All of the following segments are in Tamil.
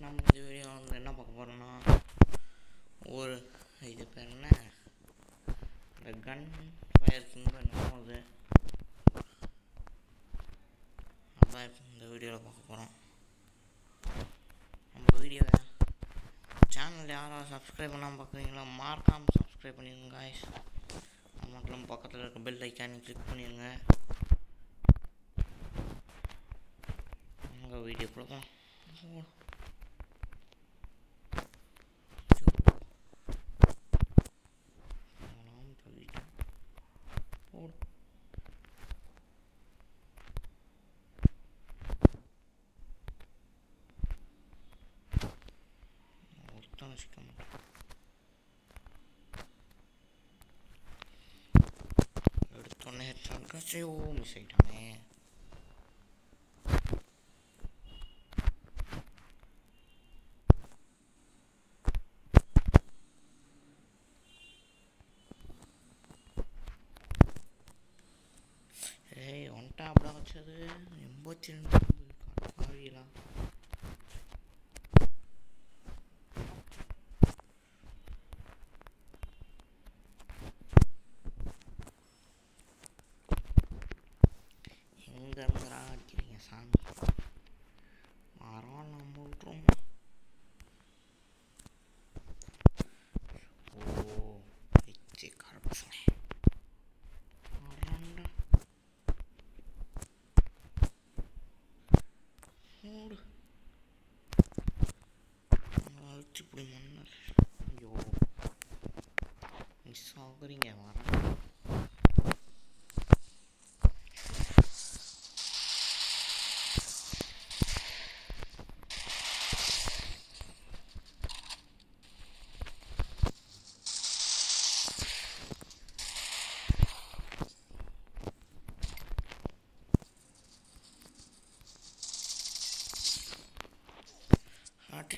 நம்ம இந்த வீடியோ வந்து என்ன பார்க்க போகிறோம்னா ஒரு இது பேர் என்ன? இந்த கன் ஃபயர் என்ன என்னமோ அதான் இப்போ இந்த வீடியோவில் பார்க்க போகிறோம் நம்ம வீடியோவை சேனல் யாராவது சப்ஸ்கிரைப் பண்ணாமல் பார்க்குறீங்களா மறக்காமல் சப்ஸ்கிரைப் பண்ணிடுங்க காய்ஸ் மட்டும் பக்கத்தில் இருக்க பெல் ஐக்கானே கிளிக் பண்ணிடுங்க உங்கள் வீடியோ கொடுப்போம் ஒருத்தன் வச்சுக்க மாட்டான் எடுத்தோடனே ஹெட்ஷாட் காசே ஓ மிஸ் ஆகிட்டானே ஏய் ஒன்ட்டா அப்படியே வச்சது எண்பத்தி ரெண்டு காவிலா எங்க இருந்துடா அடிக்கிறீங்க சாமி மரம் நம்ம விட்டுருவோம்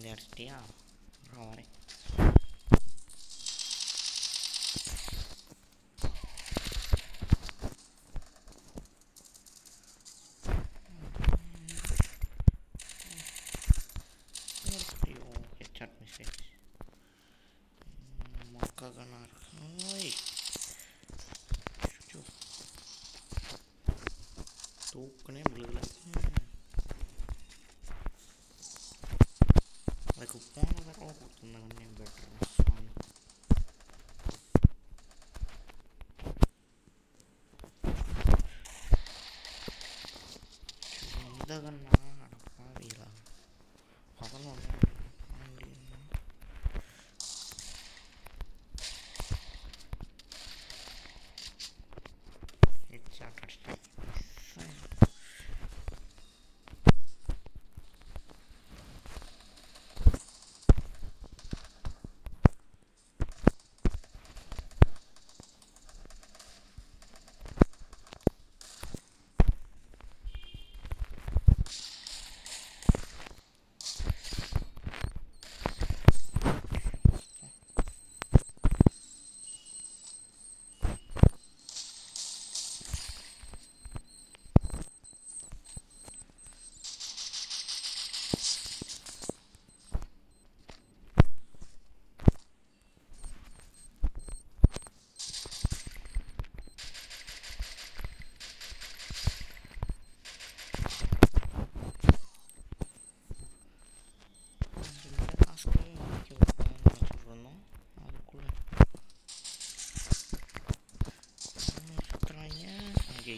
universidad. Robare. तो कने ब्लू लगते हैं aku pengen aku aku tenang nih bakal sun kita apa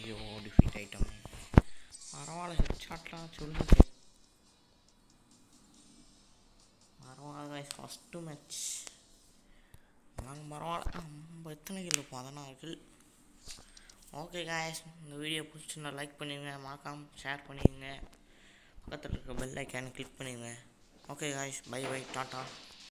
ஐயோ டிஃபீட் ஆகிட்டோம் பரவாயில்ல ஹெட் ஷாட்லாம் சொல்லுங்க பரவாயில்ல கைஸ் ஃபஸ்ட்டு மேட்ச் நாங்கள் பரவாயில்ல. நம்ம எத்தனை கிலோ பதினாறு கில் ஓகே காய்ஸ் இந்த வீடியோ பிடிச்சிருந்தா லைக் பண்ணிடுங்க மறக்காம ஷேர் பண்ணிடுங்க பக்கத்தில் இருக்க பெல் ஐக்கானு கிளிக் பண்ணிடுங்க okay guys bye bye tata.